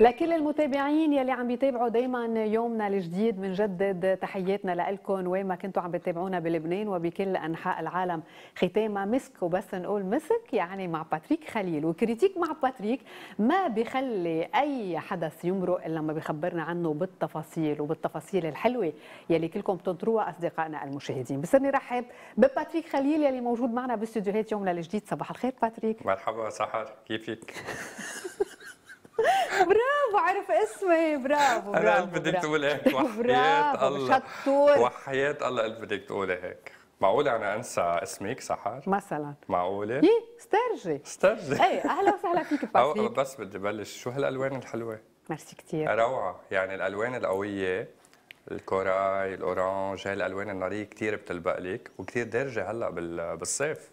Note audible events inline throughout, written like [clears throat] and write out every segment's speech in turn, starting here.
لكل المتابعين يلي عم بيتابعوا دايما يومنا الجديد بنجدد تحياتنا لكم وين ما كنتوا عم بتابعونا بلبنان وبكل أنحاء العالم. ختامها مسك وبس نقول مسك يعني مع باتريك خليل. وكريتيك مع باتريك ما بيخلي أي حدث يمرق إلا لما بيخبرنا عنه بالتفاصيل وبالتفاصيل الحلوة يلي كلكم بتنطروها أصدقائنا المشاهدين. بصير نرحب بباتريك خليل يلي موجود معنا باستديوهات يومنا الجديد. صباح الخير باتريك. مرحبا سحر كيفك؟ [laughs] [laughs] برافو عرف اسمي برافو أنا قلت بدك. تقول هيك وحياة الله. شطور. وحياة الله قلت بدك تقولي هيك. معقولة أنا أنسى اسمك سحر؟ مثلا. معقولة؟ يي استرجي. استرجي. إيه أهلا وسهلا فيك [laughs] أو باتريك بس بدي بلش. شو هالألوان الحلوة؟ ميرسي كثير روعة. يعني الألوان القوية ال corail، ال orange، هاي الألوان النارية كثير بتلبق لك وكثير دارجة هلأ بال- بالصيف.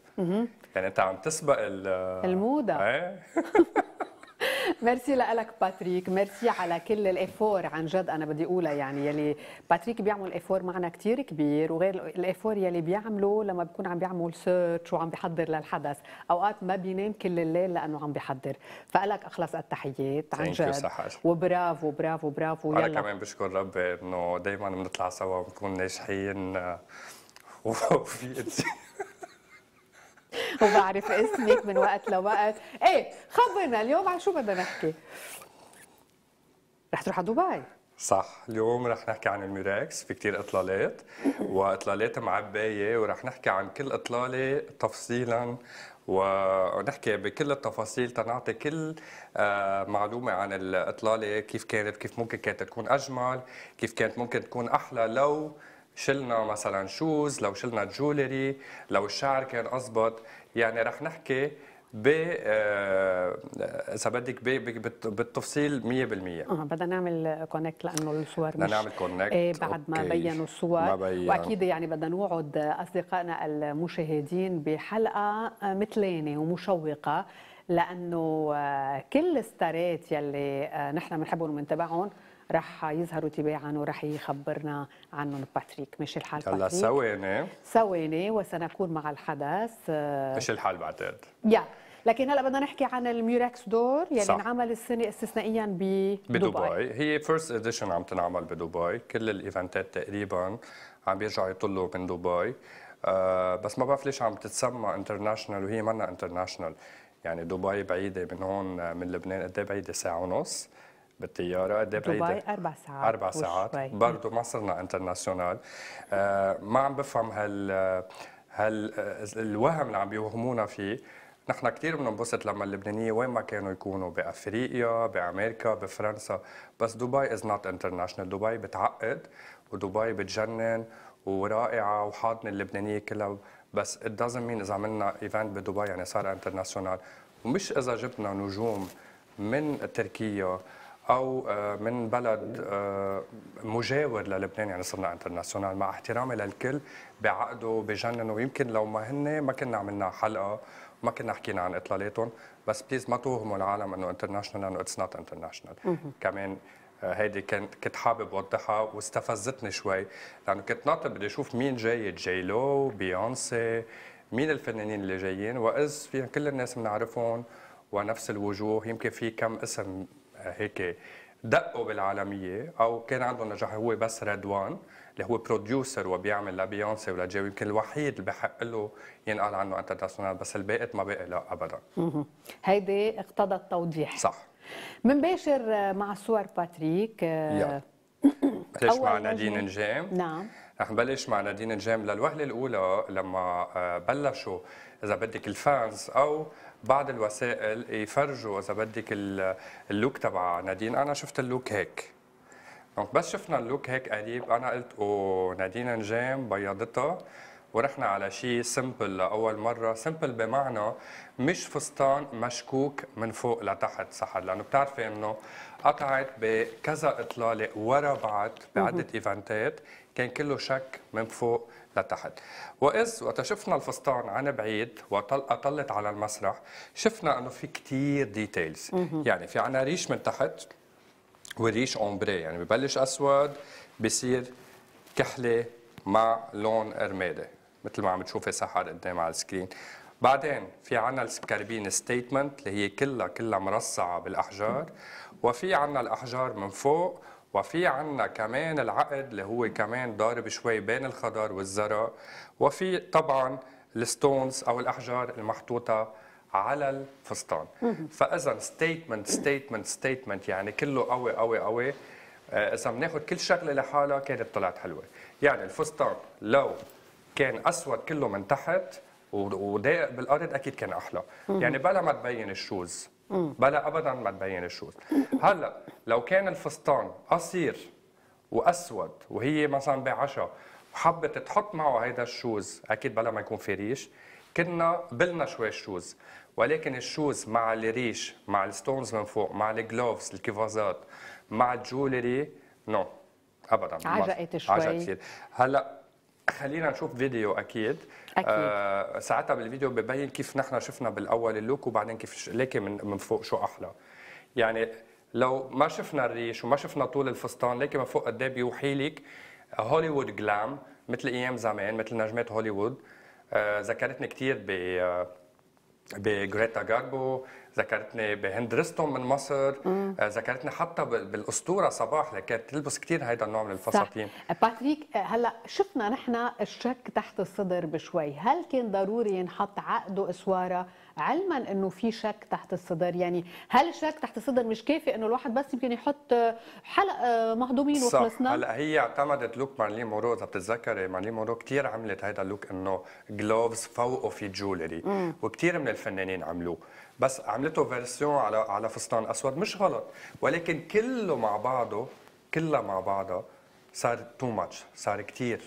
يعني أنت عم تسبق ال الموضة. إيه؟ [laughs] [laughs] ميرسي لك باتريك ميرسي على كل ال effort عن جد أنا بدي أقولها يعني يلي باتريك بيعمل effort معنا كتير كبير وغير ال effort يلي بيعمله لما بيكون عم بيعمل search وعم بيحضر للحدث. أوقات ما بينام كل الليل لأنه عم بيحضر. فلك أخلص التحيات. عن جد. وبرافو برافو برافو. يلا. كمان بشكر ربي إنه دايما بنطلع سوا ونكون ناجحين. [laughs] وفي [laughs] وبعرف اسمك من وقت لوقت. إيه خبرنا اليوم عن شو بدنا نحكي. رح تروح على دبي. صح اليوم رح نحكي عن الميراكس في كتير إطلالات وإطلالات معبايه ورح نحكي عن كل إطلالة تفصيلا ونحكي بكل التفاصيل تنعطي كل آه، معلومة عن الإطلالة كيف كانت كيف ممكن كانت تكون أجمل كيف كانت ممكن تكون أحلى لو شلنا مثلا shoes لو شلنا jewelry لو الشعر كان أزبط. يعني رح نحكي ب آه، إذا بدك بالتفصيل 100% آه بدنا نعمل connect لأنه الصور بدنا مش نعمل connect. إيه بعد ما. بينوا الصور ما بين. وأكيد يعني بدنا نوعد أصدقائنا المشاهدين بحلقة مليانة ومشوقة لأنه آه، كل ال star ات يلي آه، نحن بنحبهم وبنتابعهم رح يظهروا تباعا ورح يخبرنا عنهم. باتريك ماشي الحال هلا ثواني ثواني وسنكون مع الحدث. آه، مش الحال بعتقد. يا لكن هلا بدنا نحكي عن ال Murex D'or يلي صح. انعمل السنة استثنائيا بدبي. بدبي هي first edition عم تنعمل بدبي. كل ال event ات تقريبا عم بيرجعوا يطلوا من دبي. آه بس ما بعرف ليش عم تتسمى international وهي منا international يعني دبي بعيدة من هون آه، من لبنان قد إيه بعيدة؟ ساعة ونص. بالطيارة قد إيه دبي بعيدة؟ أربع ساعات أربع ساعات. وشوي. برضه ما صرنا international آه ما عم بفهم هال هال الوهم اللي عم بيوهمونا فيه. نحن كثير بننبسط لما اللبنانية وين ما كانوا يكونوا بأفريقيا بأمريكا بفرنسا. بس دبي is not international دبي بتعقد ودبي بتجنن ورائعة وحاضنة اللبنانية كلها. بس it doesn't mean إذا عملنا event بدبي يعني صار international ومش إذا جبنا نجوم من تركيا أو آه، من بلد آه، مجاور للبنان يعني صرنا international. مع احترامي للكل بعقدوا بجننوا ويمكن لو ما هن ما كنا عملنا حلقة ما كنا حكينا عن اطلالاتهم بس please ما توهموا العالم إنه international لأنه it's not international كمان آه، هيدي كنت كنت حابب أوضحها واستفزتني شوي. لأنه كنت ناطر بدي أشوف مين جاي J.Lo بيونسي مين الفنانين اللي جايين. وإذ في كل الناس بنعرفهم. ونفس الوجوه. يمكن في كم اسم هيك دقوا بالعالمية أو كان عندهم نجاح هو بس رضوان اللي هو producer وبيعمل لبيونسي ولجاي يمكن الوحيد اللي بحق له ينقال عنه international بس الباقي ما بقي لا ابدا. هيدي اقتضت توضيح صح منباشر مع صور باتريك آه، يلا. بلش مع. نادين نجام نعم رح نبلش مع نادين نجيم للوهلة الأولى لما آه، بلشوا إذا بدك ال fans أو بعض الوسائل يفرجوا إذا بدك ال- look تبع نادين. أنا شفت ال look هيك. donc بس شفنا ال look هيك قريب. أنا قلت أوه نادين نجيم بيضتها ورحنا على شيء simple لأول مرة. simple بمعنى مش فستان مشكوك من فوق لتحت سحر لأنه بتعرفي إنه قطعت بكذا إطلالة ورا بعض بعدة event ات كان كله شك من فوق لتحت وإذ وقت شفنا الفستان عن بعيد واطلت على المسرح شفنا أنه في كتير details يعني في عنا ريش من تحت والريش ombré يعني ببلش أسود بصير كحلة مع لون رمادي مثل ما عم تشوفي سحر قدام على ال screen. بعدين في عنا ال escarpin statement اللي هي كلها كلها مرصعة بالأحجار. وفي عنا الأحجار من فوق وفي عنا كمان العقد اللي هو كمان ضارب شوي بين الخضر والزرق. وفي طبعا ال stones أو الأحجار المحطوطة على الفستان. فاذا statement statement statement يعني كله قوي قوي قوي. آه، إذا بناخذ كل شغلة لحالها كانت طلعت حلوة. يعني الفستان لو كان أسود كله من تحت وضايق بالأرض أكيد كان أحلى. يعني بلا ما تبين ال shoes. بلا ابدا ما تبين ال shoes. هلا لو كان الفستان قصير وأسود وهي مثلا بعشاء وحبت تحط معه هيدا ال shoes أكيد بلا ما يكون في ريش كنا قبلنا شوي ال shoes. ولكن ال shoes مع الريش مع ال stones من فوق مع ال gloves الكفافات مع ال jewelry no ابدا. عجقت شوي. عجقت كثير. هلا خلينا نشوف فيديو أكيد. أكيد. آه ساعتها بالفيديو ببين كيف نحن شفنا بالأول ال look وبعدين كيف ليكي من من فوق شو أحلى. يعني لو ما شفنا الريش وما شفنا طول الفستان ليكي من فوق قد إيه بيوحي لك هوليوود glam مثل أيام زمان مثل نجمات هوليوود. آه ذكرتني كثير ب آه، بغريتا غاربو ذكرتني بهند رستم من مصر آه، ذكرتني حتى بالأسطورة صباح اللي كانت تلبس كثير هيدا النوع من الفساتين. باتريك آه، هلا شفنا نحن الشك تحت الصدر بشوي. هل كان ضروري ينحط عقد واسواره علما إنه في شك تحت الصدر. يعني هل الشك تحت الصدر مش كافي إنه الواحد بس يمكن يحط حلق مهضومين وخلصنا؟ هلأ هي اعتمدت لوك مارلين مونرو إذا بتتذكري مارلين مونرو كثير عملت هذا ال look إنه gloves فوقه في jewelry وكثير من الفنانين عملوه. بس عملته version على على فستان أسود مش غلط. ولكن كله مع بعضه كلها مع بعضها صار too much صار كثير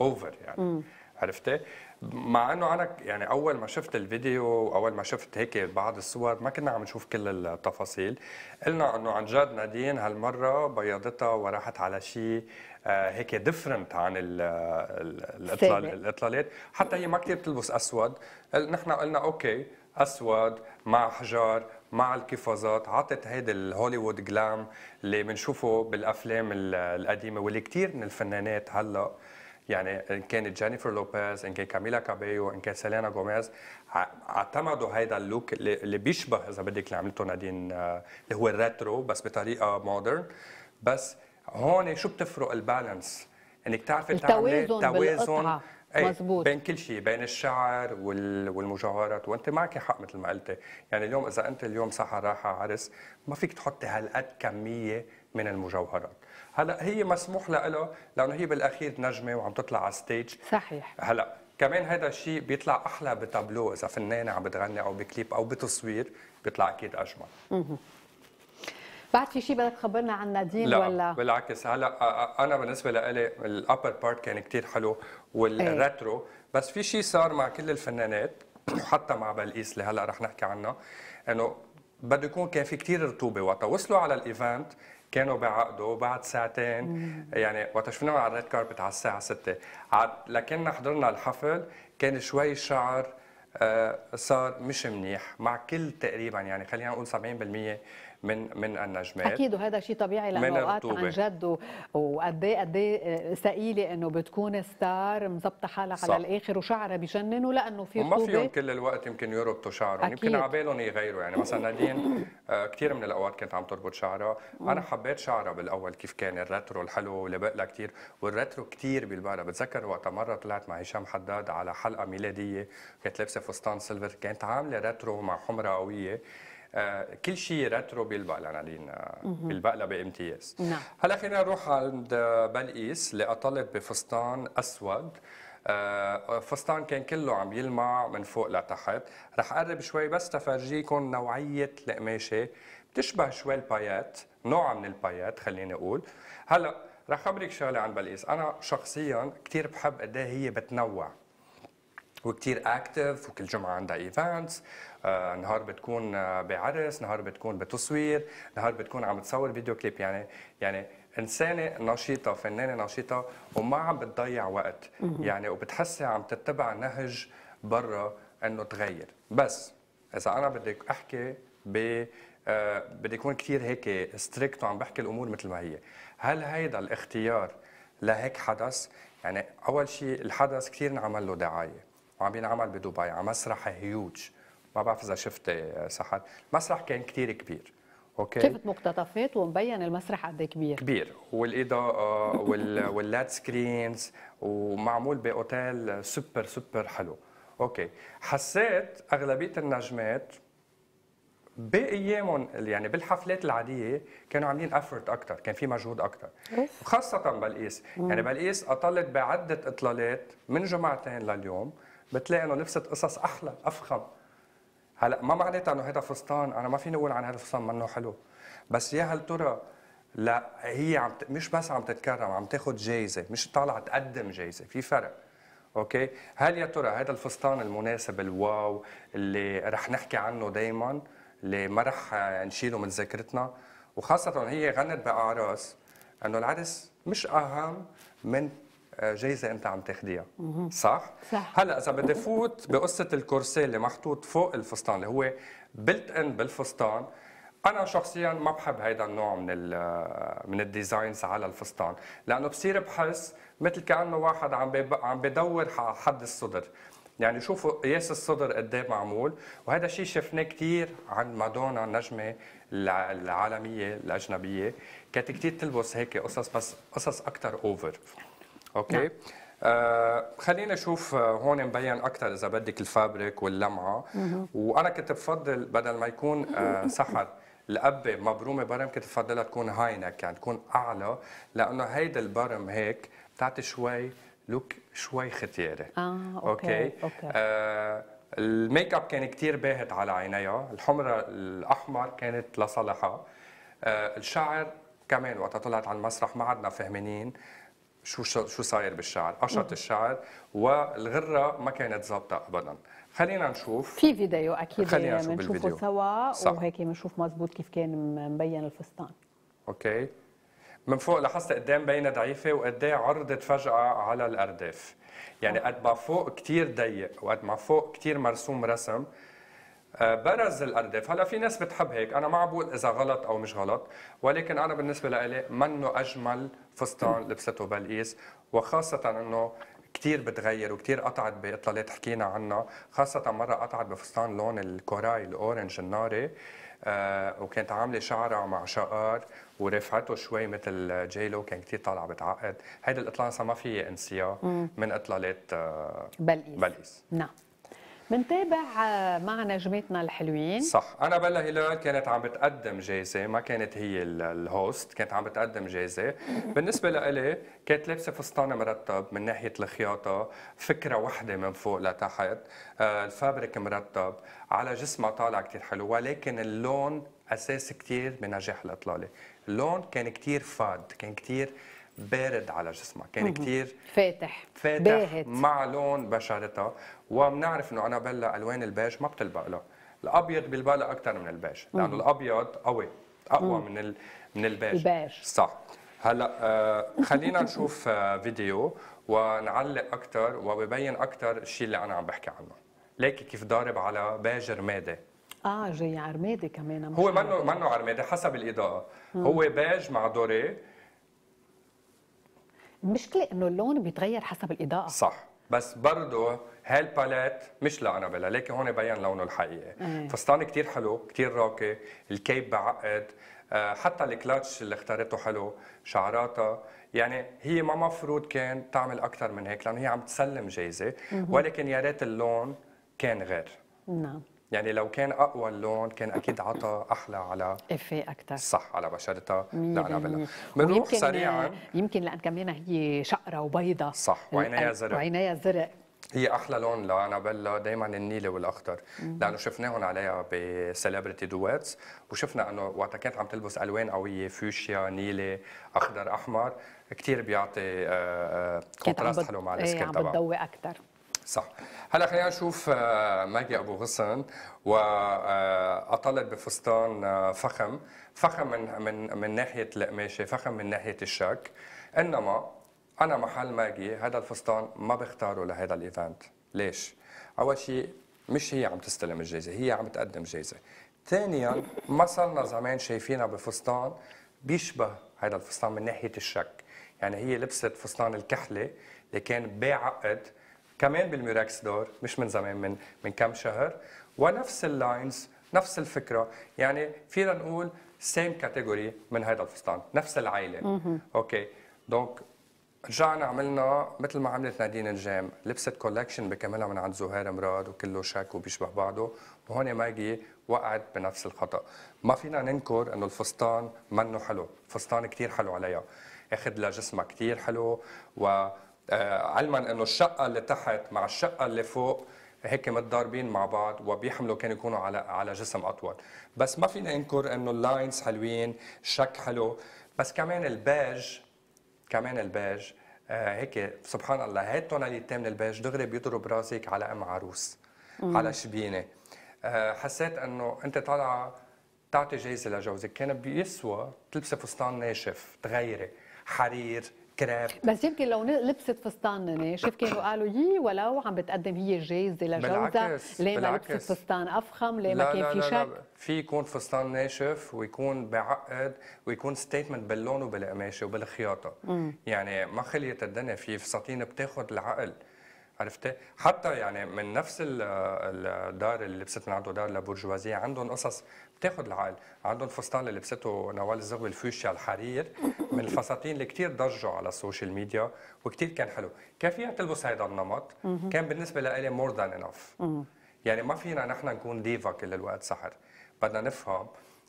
over يعني. عرفتي؟ مع إنه أنا يعني أول ما شفت الفيديو اول ما شفت هيك بعض الصور ما كنا عم نشوف كل التفاصيل. قلنا إنه عن جد نادين هالمرة بيضتها وراحت على شيء آه، هيك different عن الإطلالات. حتى هي ما كثير بتلبس أسود. نحن قلنا okay أسود مع حجار مع القفازات عطت هيدي الهوليوود glam اللي بنشوفه بالأفلام القديمة واللي كثير من الفنانات هلأ يعني إن كانت جينيفر لوبيز إن كان كاميلا كابيو إن كان سيلينا جوميز اعتمدوا هيدا ال look اللي بيشبه إذا بدك اللي عملته نادين آه، اللي هو ال retro بس بطريقة modern بس هون شو بتفرق ال balance؟ إنك تعرفي تعملي توازن مزبوط. بين كل شيء بين الشعر والمجوهرات. وأنت معك حق مثل ما قلتي. يعني اليوم إذا أنت اليوم سحر رايحة عرس ما فيك تحطي هالقد كمية من المجوهرات. هلا هي مسموح لها لأنه هي بالأخير نجمة وعم تطلع على stage صحيح. هلا كمان هذا الشيء بيطلع أحلى بتابلو إذا فنانة عم بتغني أو بكليب أو بتصوير بيطلع أكيد أجمل. بعد في شيء بدك تخبرنا عن نادين لا ولا؟ بالعكس. هلا أنا بالنسبة لي ال upper part كان كثير حلو وال retro إيه. بس في شيء صار مع كل الفنانات [clears throat] حتى مع بلقيس اللي هلا رح نحكي عنها إنه بده يكون كان في كثير رطوبة وقتها. وصلوا على ال event كانوا بعقدوا بعد ساعتين مم. يعني وقت شفناهم على ال red carpet على الساعة 6 لكن حضرنا الحفل كان شوي الشعر آه، صار مش منيح مع كل تقريبا يعني خلينا نقول 70% من من النجمات. أكيد وهذا شيء طبيعي لأنه اوقات عن جد وقد إيه قد إيه ثقيلة إنه بتكون star مظبطة حالها على الآخر وشعرها بجنن لأنه في رطوبه وما فيهم كل الوقت يمكن يربطوا شعرهم يمكن على بالهم يغيروا. يعني مثلا نادين آه، كثير من الأوقات كانت عم تربط شعرها. أنا حبيت شعرها بالأول كيف كان ال retro الحلو اللي بلبقلها كثير وال retro كثير بيلبقها بتذكر وقتها مرة طلعت مع هشام حداد على حلقة ميلادية كانت لابسة فستان silver كانت عاملة retro مع حمرة قوية. آه، كل شيء retro بيلبق لنادين آه، بيلبق لها بامتياز نعم. هلا فينا نروح عند بلقيس اللي بفستان أسود. آه، فستان كان كله عم يلمع من فوق لتحت. رح أقرب شوي بس تفرجيكم نوعية القماشة. بتشبه شوي البايات نوع من البايات خليني أقول. هلا رح خبرك شغلة عن بلقيس. أنا شخصيا كثير بحب قد إيه هي بتنوع وكثير active وكل جمعة عندها events آه نهار بتكون آه بعرس نهار بتكون بتصوير نهار بتكون عم تصور video clip. يعني يعني إنسانة نشيطة فنانة نشيطة وما عم بتضيع وقت. يعني وبتحسها عم تتبع نهج برا إنه تغير. بس إذا أنا بدي أحكي ب آه بدي يكون كثير هيك strict وعم بحكي الأمور مثل ما هي. هل هيدا الاختيار لهيك حدث؟ يعني أول شيء الحدث كثير انعمل له دعاية. وعم ينعمل بدبي على مسرح هيوج ما بعرف إذا شفت سحر المسرح كان كثير كبير okay؟ شفت مقتطفات ومبين المسرح قد إيه كبير؟ كبير. والإضاءة وال وال LED screens ومعمول ب hotel super super حلو. okay. حسيت أغلبية النجمات بأيامهم يعني بالحفلات العادية كانوا عاملين effort أكثر كان في مجهود أكثر. وخاصه بلقيس. يعني بلقيس أطلت بعدة إطلالات من جمعتين لليوم بتلاقي إنه لبست قصص أحلى أفخم. هلا ما معناتها انه هذا فستان أنا ما فيني أقول عن هذا الفستان منه حلو. بس يا هل ترى لا هي عم مش بس عم تتكرم عم تاخذ جايزة مش طالعة تقدم جايزة في فرق. أوكي؟ هل يا ترى هذا الفستان المناسب الواو اللي رح نحكي عنه دائما اللي ما رح نشيله من ذاكرتنا؟ وخاصة هي غنت باعراس إنه العرس مش أهم من جايزة أنت عم تاخديها. صح؟ صح. هلا إذا بدي فوت بقصة ال corset اللي محطوط فوق الفستان اللي هو built in بالفستان. أنا شخصيا ما بحب هيدا النوع من ال من ال designs على الفستان لأنه بصير بحس مثل كأنه واحد عم عم بدور على حد الصدر. يعني شوفوا قياس الصدر قد إيه معمول وهذا الشيء شفناه كثير عند مادونا النجمه الع- العالمية الأجنبية. كانت كثير تلبس هيك قصص بس قصص أكثر over okay. نعم. آه خلينا نشوف آه، هون مبين أكثر إذا بدك ال fabric واللمعة. وأنا كنت بفضل بدل ما يكون آه سحر القبه مبرومة برم كنت بفضلها تكون high neck يعني تكون أعلى لأنه هيدا البرم هيك بتعطي شوي look شوي ختياري. آه، okay، okay. آه الميك أب كان كتير باهت على عينيها الحمرة الأحمر كانت لصالحها. آه الشعر كمان وقت طلعت على المسرح ما عدنا فهمانين شو شو صاير بالشعر؟ قشط الشعر والغرة ما كانت ظابطة ابدا. خلينا نشوف. في فيديو أكيد خلينا نشوف بنشوفه. سوا صح. وهيك بنشوف مزبوط كيف كان مبين الفستان. أوكي. من فوق لاحظت قدام باينه ضعيفة وقد إيه عرضت فجأة على الأرداف. يعني قد ما فوق كثير ضيق وقد ما فوق كثير مرسوم رسم. آه، برز الارداف هلا في ناس بتحب هيك. أنا ما عم بقول إذا غلط أو مش غلط ولكن أنا بالنسبة لي منه أجمل فستان لبسته بلقيس. وخاصة إنه كثير بتغير وكثير قطعت باطلالات حكينا عنها. خاصة مرة قطعت بفستان لون ال corail ال orange الناري. آه وكانت عاملة شعرها مع شقار ورفعته شوي مثل J.Lo. كان كثير طالعة بتعقد. هيدي الإطلالة ما في انسيها من اطلالات آه بلقيس. بلقيس. نعم. بنتابع آه، مع نجماتنا الحلوين. صح. أنابيلا هلال كانت عم بتقدم جايزة ما كانت هي ال- ال host كانت عم بتقدم جايزة. بالنسبة لإلي كانت لابسة فستان مرتب من ناحية الخياطة فكرة واحدة من فوق لتحت آه، ال fabric مرتب على جسمها طالع كتير حلو ولكن اللون أساس كتير بنجاح الإطلالة. اللون كان كتير fade كان كتير بارد على جسمها كان كتير فاتح. فاتح باهت. مع لون بشرتها. وبنعرف إنه انابيلا ألوان البيج ما بتلبق لها الأبيض بيلبق لها أكثر من البيج لأنه الأبيض قوي أقوى من ال... من البيج البيج. صح. هلأ آه خلينا [laughs] نشوف آه فيديو ونعلق أكثر وببين أكثر الشيء اللي أنا عم بحكي عنه. ليكي كيف ضارب على بيج رمادي آه جاي عرمادي كمان هو. منه منه عرمادي حسب الإضاءة. هو بيج مع doré المشكلة إنه اللون بيتغير حسب الإضاءة. صح. بس برضه هال palette مش لانابيلا لكن هون بين لونه الحقيقي إيه. فستان كتير حلو كتير راقي ال cape بعقد آه، حتى الكلاتش اللي اختارته حلو شعراتها يعني هي ما مفروض كان تعمل أكثر من هيك لأنه هي عم تسلم جايزة ولكن يا ريت اللون كان غير. نعم. يعني لو كان أقوى اللون كان أكيد عطى أحلى على effet أكثر صح على بشرتها. بالمية. بنروح سريعا. يمكن لأن كمان هي شقرة وبيضة. صح، وعينيها زرق. وعينيها زرق. هي أحلى لون لأنابيلا دائما النيلي والأخضر. لأنه شفناهم عليها ب Celebrity Duets وشفنا إنه وقتها كانت عم تلبس ألوان قوية فوشيا نيلي أخضر أحمر. كثير بيعطي آه، آه، عم contrast حلو مع إيه، ال skin tone تبعها بتضوي أكثر صح. هلا خلينا نشوف آه، ماجي أبو غصن واطلت بفستان آه، فخم. فخم من من من ناحية القماشة فخم من ناحية الشك. إنما أنا محل ماجي هذا الفستان ما بختاره لهذا ال event. ليش؟ أول شيء مش هي عم تستلم الجائزه هي عم تقدم جائزه ثانيا ما صرنا زمان شايفينها بفستان بيشبه هذا الفستان من ناحية الشك. يعني هي لبست فستان الكحلة اللي كان بعقد كمان بال Murex D'or مش من زمان من من كم شهر. ونفس ال lines نفس الفكرة. يعني فينا نقول same category من هذا الفستان نفس العائلة. okay. donc رجعنا عملنا مثل ما عملت نادين نجيم. لبست collection بكملها من عند زهير مراد وكله شك وبيشبه بعضه. وهون ماجي وقعت بنفس الخطأ. ما فينا ننكر إنه الفستان منه حلو. الفستان كثير حلو عليها. أخذ لجسمها كثير حلو وعلما إنه الشكة اللي تحت مع الشكة اللي فوق هيك متضاربين مع بعض وبيحملوا كانوا يكونوا على على جسم أطول. بس ما فينا ننكر إنه ال lines حلوين الشك حلو. بس كمان البيج كمان البيج آه هيك سبحان الله هي ال tonalité من البيج دغري بيضرب راسك على أم عروس مم. على شبينة. آه حسيت إنه أنت طالعه تعطي جايزة لجوزك كان بيسوى تلبسي فستان ناشف تغيري حرير كراب. بس يمكن لو لبست فستان ناشف كانوا قالوا يي ولو عم بتقدم هي جايزة لجوزها. ليه ما لبست فستان أفخم ليه ما كان في شك لا لا في يكون فستان ناشف ويكون بعقد ويكون statement باللون وبالقماشة وبالخياطة. مم. يعني ما خليت الدنيا في فساتين بتاخذ العقل. عرفتي؟ حتى يعني من نفس الدار اللي لبست من عنده دار لا بورجوازي عندهم قصص بتاخذ العقل، عندهم فستان اللي لبسته نوال الزغبي الفوشيا الحرير [coughs] من الفساتين اللي كثير ضجوا على ال social media وكثير كان حلو، كان فيها تلبس هذا النمط؟ كان بالنسبة لي more than enough يعني ما فينا نحن نكون ديفا كل الوقت سحر، بدنا نفهم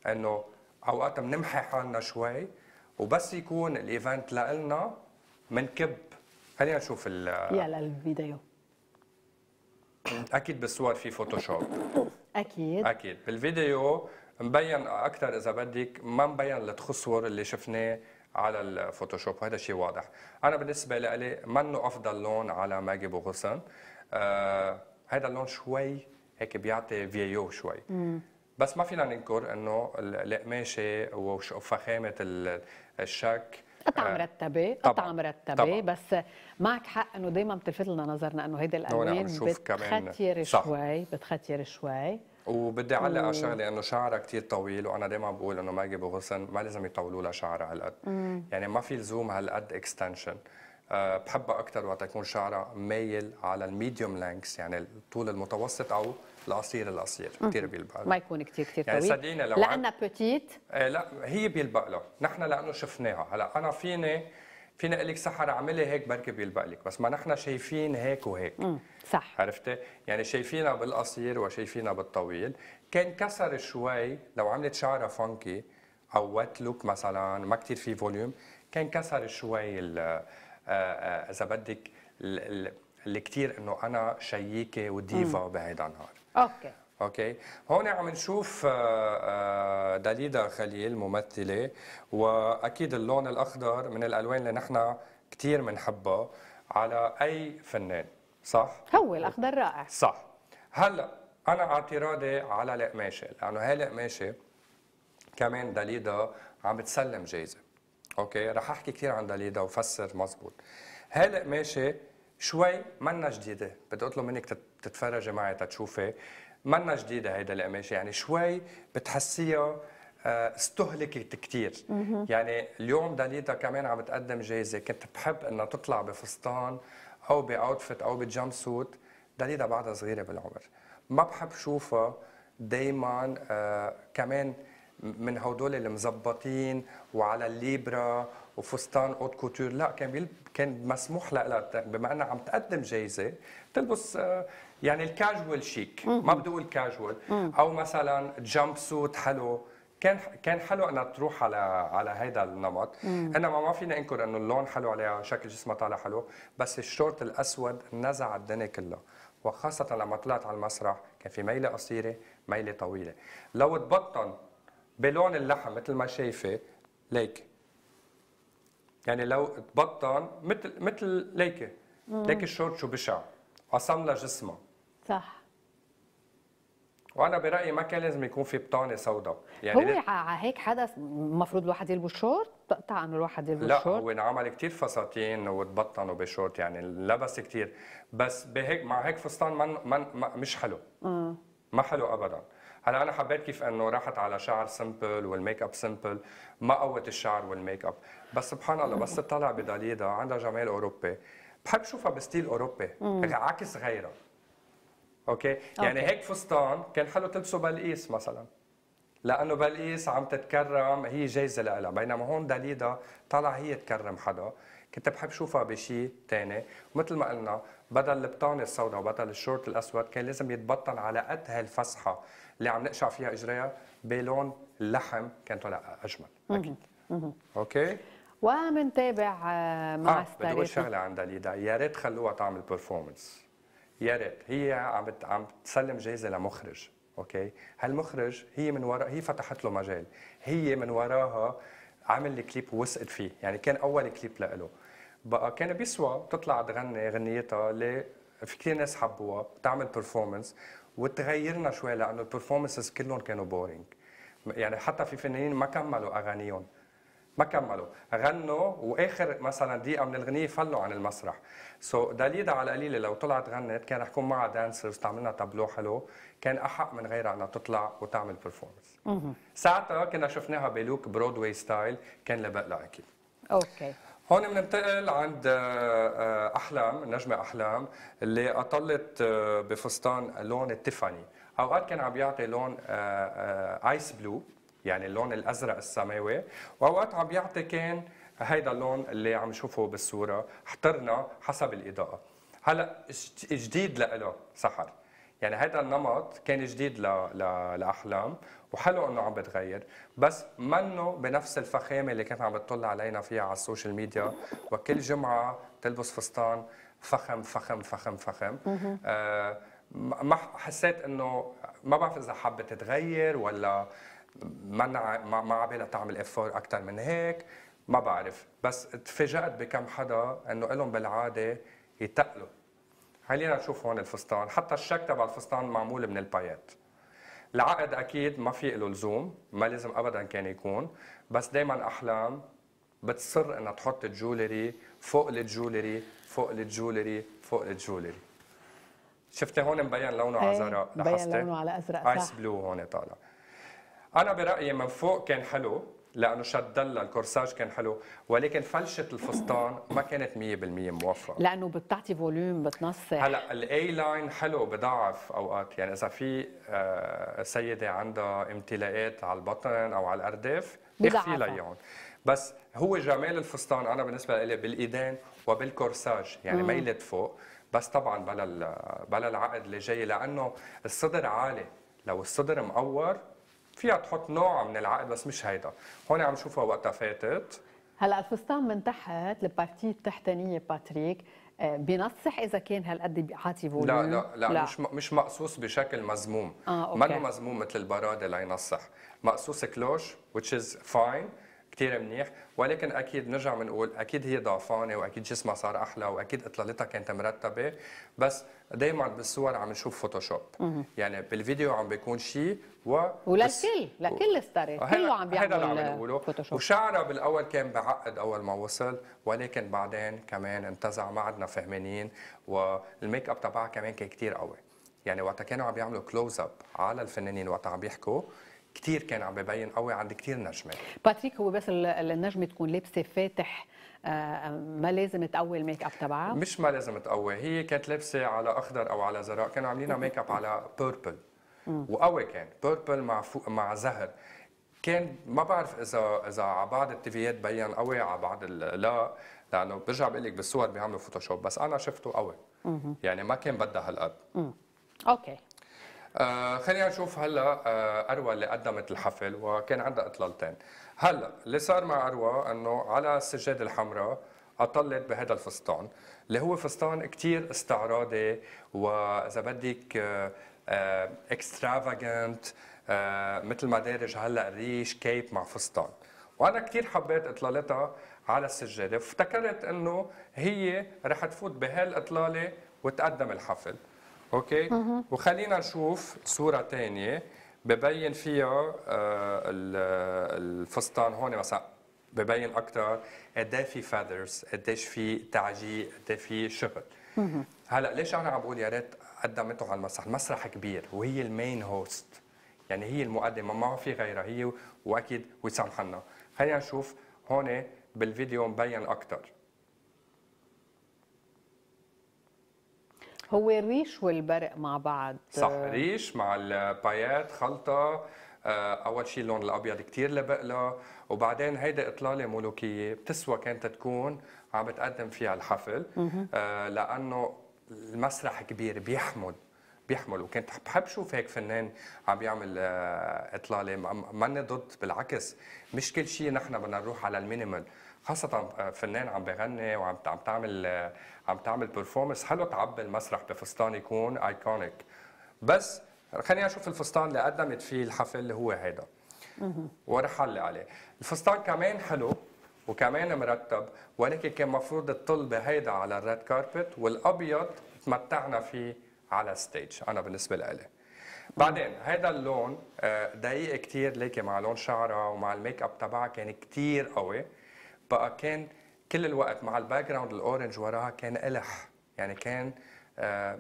إنه أوقات بنمحي حالنا شوي وبس يكون ال event لنا منكب خلينا نشوف ال يلا الفيديو. أكيد بالصور في Photoshop أكيد. أكيد. بالفيديو مبين أكثر إذا بدك ما مبين التخصور اللي شفناه على ال Photoshop. هذا شيء واضح. أنا بالنسبة لي منه أفضل لون على ماجي بو غصن آه هذا اللون شوي هيك بيعطي vieux شوي. مم. بس ما فينا ننكر إنه القماشة وفخامة الشك قطعه آه، مرتبة قطعه مرتبة بس معك حق إنه دائما بتلفت لنا نظرنا إنه هيدي الألوان بتختير شوي بتختير شوي. وبدي أعلق على شغلة إنه شعرها كثير طويل وأنا دائما بقول إنه ماجي بو غصن ما لازم يطولوا لها شعرها هالقد. يعني ما في لزوم هالقد extension أه بحبها أكثر وقت يكون شعرها مايل على ال medium length يعني الطول المتوسط أو القصير القصير كثير بيلبق ما يكون كثير كثير يعني طويل. يعني صدقيني لو لأنها petite آه لا هي بيلبق لها نحن لأنه شفناها. هلا أنا فيني فيني أقول لك سحر اعملي هيك بركي بيلبق لك. بس ما نحن شايفين هيك وهيك. مم. صح. عرفتي؟ يعني شايفينها بالقصير وشايفينها بالطويل. كان كسر شوي لو عملت شعرها funky أو wet look مثلا ما كثير في volume كان كسر شوي آه، آه، إذا بدك اللي كثير إنه أنا chic و diva بهيدا النهار. okay. okay. هون عم نشوف آه، آه، داليدا خليل ممثلة وأكيد اللون الأخضر من الألوان اللي نحن كثير بنحبها على أي فنان صح؟ هو الأخضر رائع. صح. هلأ أنا اعتراضي على القماشه لأنه هاي القماشه كمان داليدا عم بتسلم جايزة. أوكي؟ رح أحكي كثير عن داليدا وفسر مزبوط. هاي القماشه شوي منا جديدة. بدي أطلب منك تتفرجي معي تتشوفي. منا جديدة هيدا القماشه يعني شوي بتحسيها آه، استهلكت كثير يعني اليوم داليتا كمان عم بتقدم جايزة. كنت بحب إنها تطلع بفستان أو ب outfit أو ب jumpsuit داليدا بعدها صغيرة بالعمر. ما بحب شوفها دائما آه كمان من هدول المزبطين وعلى الليبرا وفستان haute couture. لا كان كان مسموح لها بما أنها عم تقدم جايزة تلبس آه، يعني ال casual chic ما بدي أقول كاجوال أو مثلا jumpsuit حلو. كان كان حلو أنها تروح على على هيدا النمط. إنما ما فينا إنكر إنه اللون حلو عليها شكل جسمها طالع حلو بس الشورت الأسود نزع الدنيا كلها. وخاصة لما طلعت على المسرح كان في ميلة قصيرة ميلة طويلة. لو تبطن بلون اللحم مثل ما شايفة ليك. يعني لو تبطن مثل مثل ليكه ليك الشورت شو بشع. قسم لها جسمها صح. وأنا برأيي ما كان لازم يكون في بطانة سوداء. يعني هو على هيك حدث المفروض الواحد يلبس شورت؟ بقطع إنه الواحد يلبس لا شورت. لا هو انعمل كثير فساتين وتبطنوا بشورت يعني لبس كثير بس بهيك مع هيك فستان من من مش حلو. م. ما حلو ابدا. هلا أنا حبيت كيف إنه راحت على شعر simple وال makeup simple ما قوت الشعر والميك اب بس سبحان الله بس تطلع بداليدا عندها جمال أوروبي. بحب شوفها ب style أوروبي عكس غيرها. okay؟ يعني okay. هيك فستان كان حلو تلبسه بلقيس مثلا. لأنه بلقيس عم تتكرم هي جايزة لها بينما هون داليدا طلع هي تكرم حدا. كنت بحب شوفها بشيء ثاني مثل ما قلنا بدل البطانه السوداء وبدل الشورت الأسود كان لازم يتبطن على قد هالفسحه اللي عم نقشع فيها إجريها بلون اللحم كان طلع أجمل. أكيد. okay؟ ومنتابع آه، مع آه بدي أقول شغلة عن داليدا يا ريت خلوها تعمل performance يا ريت. هي عم. عم تسلم جايزة لمخرج. okay؟ هالمخرج هي من وراء هي فتحت له مجال. هي من وراها عمل الكليب ووثقت فيه. يعني كان أول كليب لإله. بقى كان بيسوى تطلع تغني غنيتها اللي في كثير ناس حبوها تعمل performance وتغيرنا شوي لأنه ال performances كلهم كانوا boring يعني حتى في فنانين ما كملوا أغانيهم. ما كملوا. غنوا وآخر مثلا دقيقة من الغنية فلوا عن المسرح. so so, داليدا على القليله لو طلعت غنت كان رح يكون معها dancers تعملنا تابلو حلو. كان أحق من غيرها إنها تطلع وتعمل performance ساعتها كنا شفناها ب look برودواي style كان لبق لها أكيد. okay. هون بننتقل عند آه، آه، أحلام النجمه أحلام اللي أطلت آه، بفستان لون التيفاني. أوقات كان عم بيعطي لون ice blue يعني اللون الأزرق السماوي. وأوقات عم بيعطي كان هيدا اللون اللي عم نشوفه بالصورة احترنا حسب الإضاءة. هلا جد- جديد لإله سحر. يعني هذا النمط كان جديد ل... ل... لأحلام وحلو إنه عم بتغير بس منه بنفس الفخامة اللي كانت عم بتطل علينا فيها على ال social media وكل جمعة تلبس فستان فخم فخم فخم فخم. آه ما حسيت إنه ما بعرف إذا حابة تتغير ولا ما ما ما عبالها تعمل effort أكثر من هيك ما بعرف. بس تفاجات بكم حدا إنه لهم بالعادة يتقلوا. خلينا نشوف هون الفستان. حتى الشك تبع الفستان معمول من البايات العقد أكيد ما في له لزوم ما لازم ابدا كان يكون بس دائما أحلام بتصر إنها تحط الجولري فوق الجولري فوق الجولري فوق الجولري. شفتي هون مبين لونه على إيه، زرق مبين؟ لونه على أزرق، ice. blue هون طالع. أنا برأيي من فوق كان حلو لأنه شدلها ال corsage كان حلو ولكن فلشة الفستان ما كانت 100% موفقه لأنه بتعطي volume بتنصح هلأ ال A-line حلو بضعف أوقات. يعني إذا في آه، سيدة عندها امتلاءات على البطن أو على الأرداف. لها اياهم بس هو جمال الفستان أنا بالنسبة لي بالإيدين وبال corsage يعني ميلت فوق. بس طبعا بلا بلا العقد اللي جاي لأنه الصدر عالي. لو الصدر مقور فيها تحط نوع من العقد بس مش هيدا. هون عم نشوفها وقتها فاتت. هلأ الفستان من تحت ال partie التحتانية باتريك. آه، بينصح إذا كان هالقد بيعطي volume لا لا لا, لا. مش مش مقصوص بشكل مزموم. آه،. منه مزموم مثل البرادة لينصح. مقصوص cloche which is fine. كثير منيح ولكن أكيد نرجع بنقول أكيد هي ضعفانة وأكيد جسمها صار أحلى وأكيد إطلالتها كانت مرتبة. بس دائما بالصور عم نشوف Photoshop يعني بالفيديو عم بيكون شيء و وللكل لكل ستاري هيدا- كله عم هيدا اللي عم بيعمل نقوله Photoshop وشعرها بالأول كان بعقد أول ما وصل ولكن بعدين كمان انتزع ما عدنا فهمانين والميك أب تبعها كمان كان كثير قوي. يعني وقتها كانوا عم يعملوا close up على الفنانين وقتها عم يحكوا. كثير كان عم ببين قوي عند كثير نجمات. باتريك هو بس ال- النجمه تكون لابسة فاتح آه، ما لازم تقوي ال make up تبعها؟ مش ما لازم تقوي هي كانت لابسة على أخضر أو على زرق كانوا عاملينها make up على purple وقوي كان purple مع فوق مع زهر. كان ما بعرف إذا إذا على بعض ال TV يات بين قوي على بعض لا لأنه برجع بقول لك بالصور بيعملوا Photoshop بس أنا شفته قوي. يعني ما كان بدها هالقد. okay. آه خلينا نشوف هلا آه أروى اللي قدمت الحفل وكان عندها إطلالتين. هلا اللي صار مع أروى إنه على السجاده الحمراء أطلت بهذا الفستان اللي هو فستان كتير استعراضي وإذا بدك extravagant مثل ما دارج هلا ريش cape مع فستان. وأنا كثير حبيت إطلالتها على السجادة افتكرت إنه هي رح تفوت بهالاطلاله وتقدم الحفل. okay؟ وخلينا نشوف صورة ثانية ببين فيها آه، ال- الفستان هون مثلا. ببين أكثر قد إيه في feathers قديش في تعجيق قد إيه في شغل. هلأ ليش أنا عم بقول يا ريت قدمته على المسرح؟ المسرح كبير وهي ال main host يعني هي المقدمة ما في غيرها هي وأكيد وسام حنا خلينا نشوف هون بالفيديو مبين أكثر هو الريش والبرق مع بعض. صح ريش مع البايات خلطة. آه، أول شيء اللون الأبيض كثير لبق له. وبعدين هيدي إطلالة ملوكية بتسوى كانت تكون عم بتقدم فيها الحفل. آه، لأنه المسرح كبير بيحمل بيحمل. وكنت بحب شوف هيك فنان عم بيعمل آه، إطلالة. ماني ضد بالعكس. مش كل شيء نحن بدنا نروح على المينيمال. خاصة فنان عم بغني وعم عم تعمل عم تعمل performance حلو تعبي المسرح بفستان يكون iconic بس خليني أشوف الفستان اللي قدمت فيه الحفل اللي هو هيدا. ورح علق عليه. الفستان كمان حلو وكمان مرتب ولكن كان المفروض تطل بهيدا على ال red carpet والأبيض تمتعنا فيه على ال stage أنا بالنسبة لي بعدين هذا اللون آه، دقيق كثير ليكي مع لون شعرها ومع ال make up تبعها كان كثير قوي. بقى كان كل الوقت مع ال background ال orange وراها كان قلح. يعني كان آه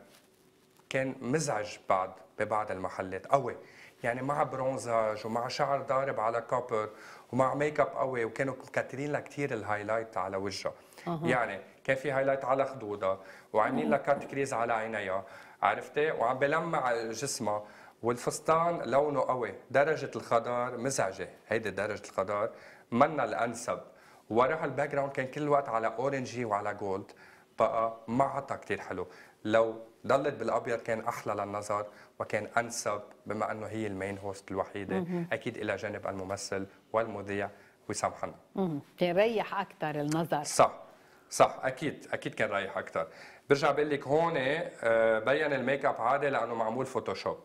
كان مزعج بعد ببعض المحلات قوي. يعني مع bronzage ومع شعر ضارب على copper ومع make up قوي وكانوا مكترين لها كثير ال highlight على وجهها أه. يعني كان في highlight على خدودها وعاملين لها cut crease على عينيها عرفتي؟ وعم بلمع جسمها والفستان لونه قوي. درجة الخضار مزعجة. هيدي درجة الخضار. منا الأنسب. وراها ال background كان كل الوقت على اورنجي وعلى gold بقى ما عطى كثير حلو. لو ضلت بالأبيض كان أحلى للنظر وكان أنسب بما إنه هي ال main host الوحيدة. أكيد إلى جانب الممثل والمذيع وسام حنا. كان ريح أكثر النظر. صح. صح. أكيد. أكيد كان ريح أكثر برجع بقول لك هون آه، بين ال make up عادي لأنه معمول Photoshop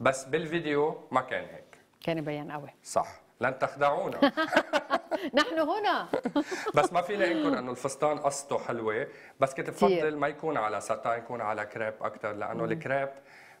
بس بالفيديو ما كان هيك. كان يبين قوي. صح. لن تخدعونا. [laughs] نحن هنا. بس ما فيني أنكر إنه الفستان قصته حلوة. بس كنت بفضل ما يكون على ساتان يكون على كريب أكثر لأنه الكريب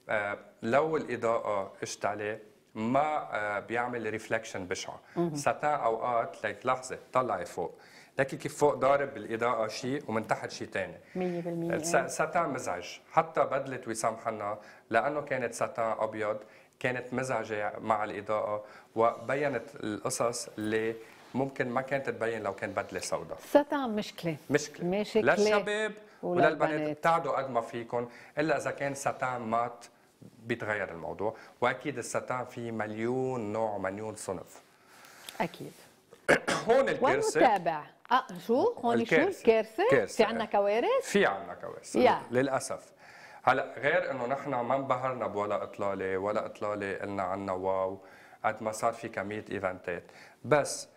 آه، لو الإضاءة اجت عليه ما آه، بيعمل reflection بشعة. ساتان أوقات ليك لحظة طلعي فوق. لكن كيف فوق ضارب بالإضاءة شيء ومن تحت شيء ثاني 100% ساتان مزعج. حتى بدله وسام حنا لأنه كانت ساتان أبيض كانت مزعجة مع الإضاءة وبينت القصص اللي ممكن ما كانت تبين لو كان بدلة سوداء. ستان مشكلة. مشكلة. مشكلة للشباب وللبنات ابتعدوا قد ما فيكم إلا إذا كان ستان مات بيتغير الموضوع. وأكيد الستان في مليون نوع ومليون صنف. أكيد. [coughs] هون الكرسي. والمتابع. آه شو؟ هون شو؟ الكارثه في عندنا كوارث؟ في عندنا كوارث. للأسف. هلأ غير إنه نحن ما انبهرنا بولا إطلالة ولا إطلالة قلنا عنها واو قد ما صار في كمية إيفنتات. بس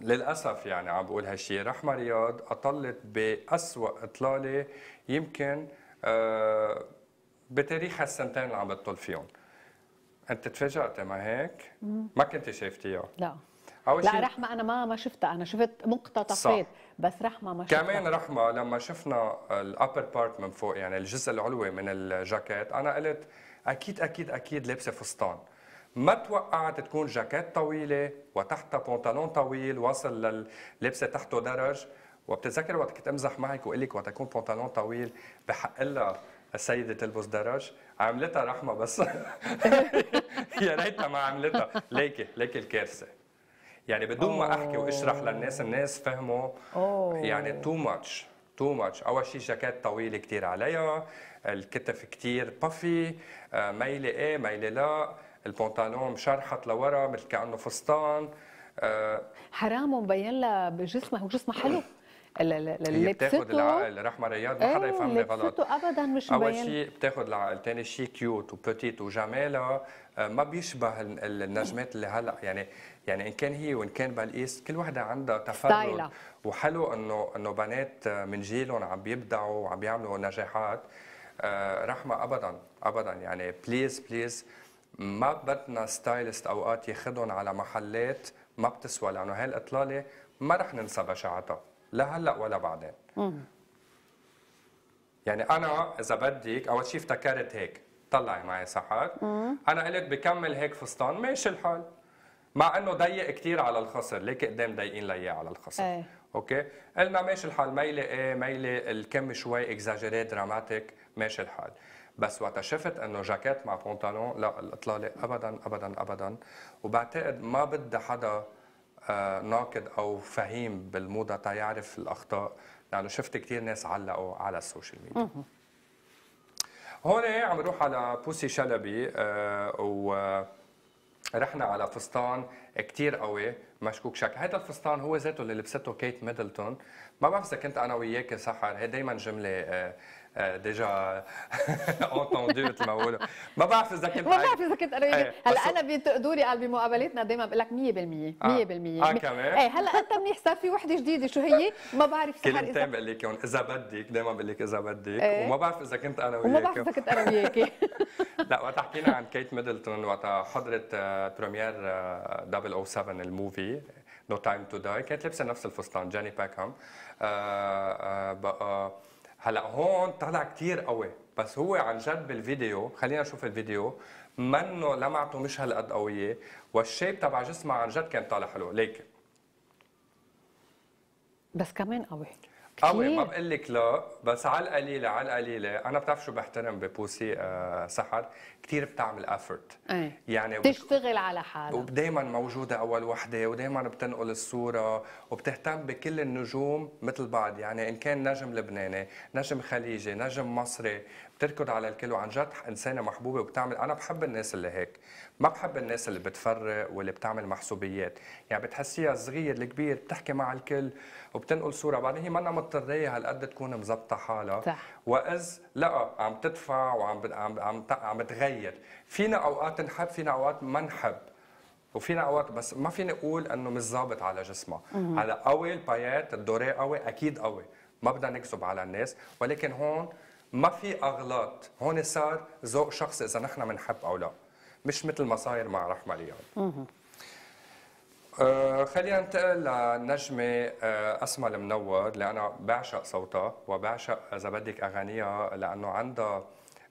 للأسف يعني عم بقول هالشيء رحمة رياض أطلت بأسوأ إطلالة يمكن آه بتاريخ هالسنتين اللي عم بتطل فيهم. أنت تفاجأت ما هيك؟ ما كنت شايفتيها؟ لا. أول لا رحمة أنا ما ما شفتها. أنا شفت مقتطفات بس رحمة ما شفتها. كمان رحمة لما شفنا ال upper part من فوق يعني الجزء العلوي من الجاكيت أنا قلت أكيد أكيد أكيد لابسة فستان. ما توقعت تكون جاكيت طويلة وتحتها بنطلون طويل واصل للبسة تحته درج. وبتتذكر وقت كنت أمزح معك وأقول لك وقت يكون بنطلون طويل بحق لها السيدة تلبس درج. عملتها رحمة بس. [laughs] يا ريتها ما عملتها ليكي ليكي الكارثة. يعني بدون ما أحكي وأشرح للناس الناس فهموا. يعني too much too much أول شيء جاكيت طويله كثير عليها. الكتف كثير puffy آه، ميله إيه ميله لا. البنطلون مشرحط لورا مثل كأنه فستان. آه، حرام ومبين لها بجسمها وجسمها حلو. اللي بتاخذ العقل. رحمة رياض ما حدا إيه، يفهمني غلط. ابدا مش أول شيء بتاخذ العقل ثاني شيء cute و petite وجمالها ما بيشبه النجمات اللي هلأ. يعني يعني إن كان هي وإن كان بلقيس كل وحده عندها تفرد. وحلو إنه إنه بنات من جيلهم عم بيبدعوا وعم بيعملوا نجاحات. آه، رحمة ابدا ابدا. يعني please please ما بدنا stylist أوقات ياخذهم على محلات ما بتسوى لأنه هاي الاطلاله ما رح ننسى بشاعتها لا هلأ ولا بعدين. يعني أنا إذا بدك أول شيء افتكرت هيك طلعي معي صحك أنا قلت بكمل هيك فستان ماشي الحال. مع إنه ضيق كثير على الخصر ليك قدام ضايقين لياه على الخصر. إيه. okay؟ قلنا ماشي الحال ميلة إيه ميلة الكم شوي exagéré dramatique ماشي الحال. بس وقت شفت أنه جاكيت مع بنطلون لا الاطلاله ابدا ابدا ابدا. وبعتقد ما بدها حدا آه، ناقد أو فهيم بالموضة تا يعرف الأخطاء لأنه شفت كثير ناس علقوا على ال social media. هون عم نروح على بوسي شلبي آه و رحنا على فستان كتير قوي مشكوك شك. هذا الفستان هو ذاته اللي لبسته كيت ميدلتون. ما بعرف إذا كنت أنا وياك سحر هي دائما جملة آه déjà entendu مثل ما بقولوا ما بعرف اذا كنت ما بعرف اذا كنت إيه، هلا أنا بتقدري قال بمقابلاتنا دايما بقول لك 100% 100% آه، كمان؟ إيه هلا أنت منيح؟ صار في وحدة جديدة. شو هي؟ ما بعرف كلمتين بقول لك اياهم إذا بدك دايما بقول لك إذا بدك. وما بعرف إذا كنت أنا وما بعرف وياك إذا كنت أنا وياكي [laughs] [laughs] لا وقت حكينا عن كيت ميدلتون وقت حضرت آه، première آه، 007 ال movie No Time to Die كانت لابسة نفس الفستان Jenny Packham آه، آه، هلا هون طلع كثير قوي بس هو عن جد بالفيديو خلينا نشوف الفيديو منه لمعته مش هالقد قوية والشيب تبع جسمها عن جد كان طالع حلو ليك. بس كمان قوي. قوي ما كتير. بقول لك لا بس على القليلة على القليلة. أنا بتعرف شو بحترم ببوسي آه سحر؟ كثير بتعمل افورت إيه. يعني تشتغل على حالها ودائما موجودة أول وحدة ودائما بتنقل الصورة وبتهتم بكل النجوم مثل بعض. يعني إن كان نجم لبناني نجم خليجي نجم مصري بتركض على الكل وعن جد إنسانة محبوبة وبتعمل أنا بحب الناس اللي هيك ما بحب الناس اللي بتفرق واللي بتعمل محسوبيات. يعني بتحسيها صغير الكبير بتحكي مع الكل وبتنقل صورة بعدين هي منا مضطرية هالقد تكون مزبطه حالها. صح. وإذ لا عم تدفع وعم عم عم, عم تغير فينا أوقات نحب فينا أوقات ما نحب. وفينا أوقات بس ما فيني أقول إنه مش ظابط على جسمها. هلا قوي البايات الدوري قوي أكيد قوي. ما بدنا نكذب على الناس. ولكن هون ما في أغلاط. هون صار ذوق شخصي إذا نحن بنحب أو لا. مش مثل ما صاير مع رحمة ليان آه خلينا ننتقل لنجمة آه أسماء المنور اللي أنا بعشق صوتها وبعشق إذا بدك أغانيها لأنه عندها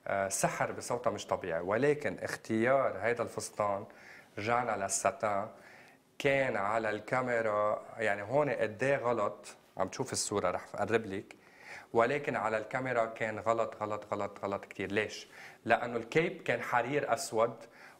آه سحر بصوتها مش طبيعي. ولكن اختيار هذا الفستان رجعنا للستان كان على الكاميرا يعني هون قد غلط. عم تشوف الصورة رح أقرب لك. ولكن على الكاميرا كان غلط غلط غلط غلط كثير ليش؟ لأنه ال cape كان حرير أسود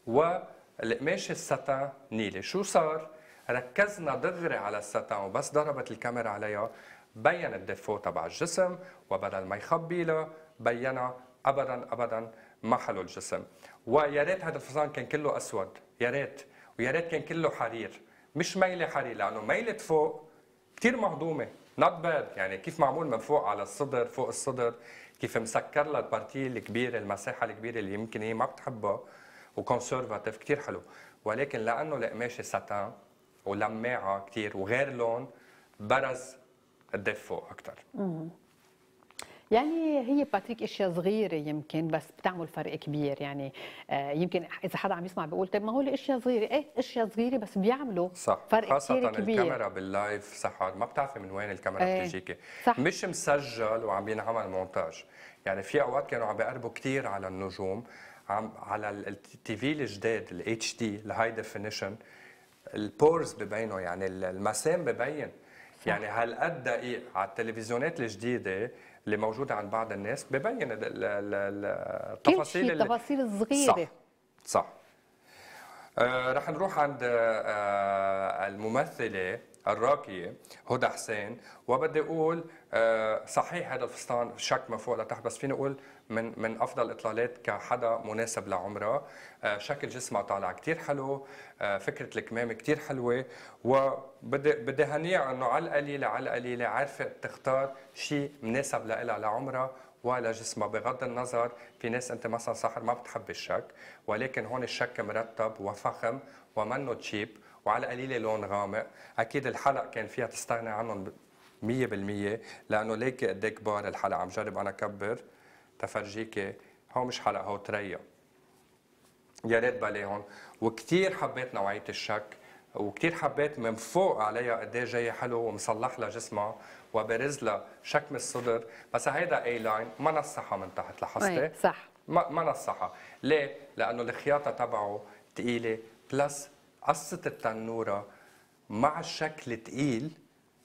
والقماش الساتان نيلي شو صار؟ ركزنا دغري على الساتان وبس ضربت الكاميرا عليها بين ال défaut تبع الجسم وبدل ما يخبي له بينها ابدا ابدا ما حلو الجسم. ويا ريت هذا الفستان كان كله أسود. يا ريت. ويا ريت كان كله حرير. مش ميلة حرير لأنه ميلة فوق كثير مهضومة. not bad يعني كيف معمول؟ من فوق على الصدر فوق الصدر. كيف مسكر لها ال partie الكبيره المساحة الكبيرة اللي يمكن هي ما بتحبها. و conservative كثير حلو. ولكن لأنه القماشه ساتان ولماعة كثير وغير لون برز ال défaut أكثر يعني هي باتريك أشياء صغيرة يمكن بس بتعمل فرق كبير يعني آه، يمكن إذا حدا عم يسمع بيقول طيب ما هو أشياء صغيرة؟ إيه أشياء صغيرة بس بيعملوا صح فرق خاصة كبير. الكاميرا بال live سحر ما بتعرفي من وين الكاميرا إيه. بتجيكي. صح. مش مسجل وعم بينعمل مونتاج. يعني في أوقات كانوا عم بيقربوا كثير على النجوم عم على ال TV الجداد ال HD ال high definition ال pores ببينوا يعني المسام ببين. يعني هالقد دقيق على التلفزيونات الجديدة اللي موجودة عند بعض الناس ببين التفاصيل التفاصيل الصغيره صح. صح. آه رح نروح عند آه الممثلة الراقية هدى حسين وبدي أقول آه صحيح هذا الفستان شك من فوق لتحت بس فيني أقول من من أفضل الإطلالات كحدا مناسب لعمرها. آه شكل جسمها طالع كتير حلو. آه فكرة الكمام كتير حلوة. وبدي بدي هنيها إنه على القليلة على القليلة عرفت تختار شيء مناسب لها لعمرها ولا جسمها. بغض النظر في ناس أنت مثلا سحر ما بتحب الشك ولكن هون الشك مرتب وفخم ومنه تشيب وعلى قليله لون غامق. أكيد الحلق كان فيها تستغني عنهم 100% لأنه ليكي قد كبار الحلق عم جرب أنا اكبر تفرجيكي هو مش حلق هو تريا. يا ريت بلاهم وكثير حبيت نوعية الشك وكثير حبيت من فوق عليها قد إيه جاي حلو ومصلح لها جسمها وبرز لها شكم الصدر. بس هيدا A-line ما نصحها من تحت لاحظتي؟ صح. ما ما نصحها، ليه؟ لأنه الخياطة تبعه ثقيلة plus قصة التنورة مع الشكل ثقيل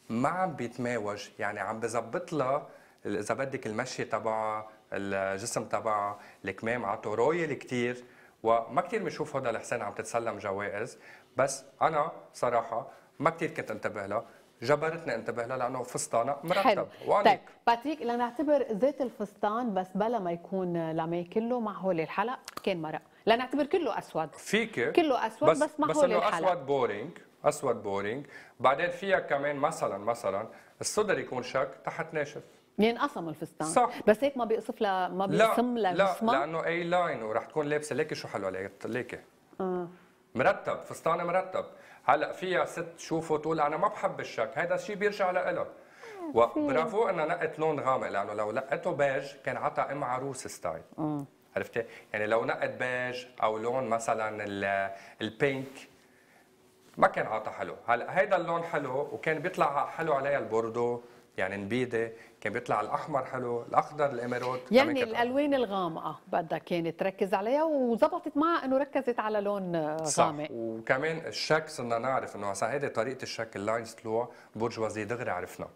ما عم بيتماوج، يعني عم بظبط لها إذا بدك المشي تبعها، الجسم تبعها، الكمام عطوا royal كثير وما كثير بنشوف هدى الحسين عم تتسلم جوائز، بس أنا صراحة ما كثير كنت انتبه لها، جبرتني انتبه لها لأنه فستانها مرتب. طيب وانيق باتريك لنعتبر زيت الفستان بس بلا ما يكون lamé كله مع هول الحلق كان مرق. لنعتبر كله أسود. فيك. كله أسود بس مع بس هول إنه الحلق. أسود boring أسود boring بعدين فيها كمان مثلا مثلا الصدر يكون شك تحت ناشف. ينقسم الفستان؟ صح. بس هيك ما بيقصف ل... ما لا بيقسم لا لجسمها لأنه A-line ورح تكون لابسة. ليكي شو حلو عليك ليكي. آه. مرتب فستان مرتب. هلأ فيها ست تشوفه تقول أنا ما بحب الشك. هذا الشيء بيرجع لها وبرافو انها نقت لون غامق لأنه لو لقته بيج كان عطى إم عروس style. عرفتي؟ يعني لو نقت بيج أو لون مثلا ال- ال pink ما كان عطى حلو. هلأ هيدا اللون حلو وكان بيطلع حلو عليها البوردو يعني نبيدة. كان بيطلع الأحمر حلو. الأخضر ال émeraude يعني. الألوان الغامقة بدها كانت تركز عليها وزبطت معها إنه ركزت على لون آه، صح. غامق. وكمان الشك صرنا نعرف إنه مثلا هيدي طريقة الشك ال lines طلوع برجوازي دغري عرفنا.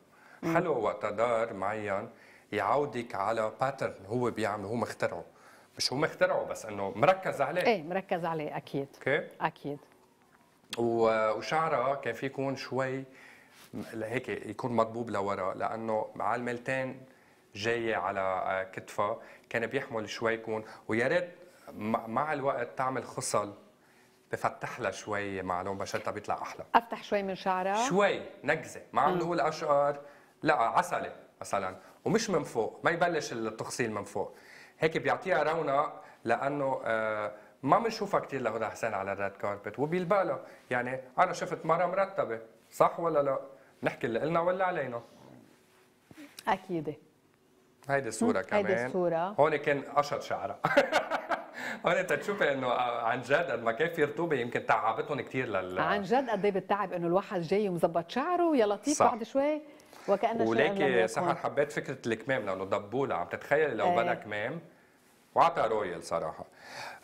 حلو وقت دار معين يعودك على pattern هو بيعمله هو مخترعه. مش هو مخترعه بس إنه مركز عليه. إيه مركز عليه أكيد. أوكي؟ أكيد. وشعرها كان في يكون شوي هيك يكون مضبوب لورا لأنه مع الميلتين جاية على كتفها كان بيحمل شوي يكون ويا ريت مع الوقت تعمل خصل بفتح لها شوي مع لون بشرتها بيطلع أحلى. أفتح شوي من شعرها؟ شوي نكزه ما عم نقول أشقر لا عسلة مثلا. ومش من فوق ما يبلش التخصيل من فوق. هيك بيعطيها رونق لأنه آه، ما بنشوفها كثير لهدى حسين على الريد كاربت وبيلبق لها يعني أنا شفت مرة مرتبة صح ولا لا؟ نحكي اللي قلنا ولا علينا أكيد هيدي الصورة كمان هيدي الصورة. هون كان قشط شعرها [laughs] هون انت تشوفي انه عن جد قد ما كان في رطوبة يمكن تعبتهم كثير لل عن جد قد إيه بتتعب انه الواحد جاي ومظبط شعره يا لطيف. بعد شوي وكأنه وليكي. سحر حبيت فكرة الكمام لأنه دبولة عم تتخيلي لو إيه. بلا كمام وعطى royal صراحة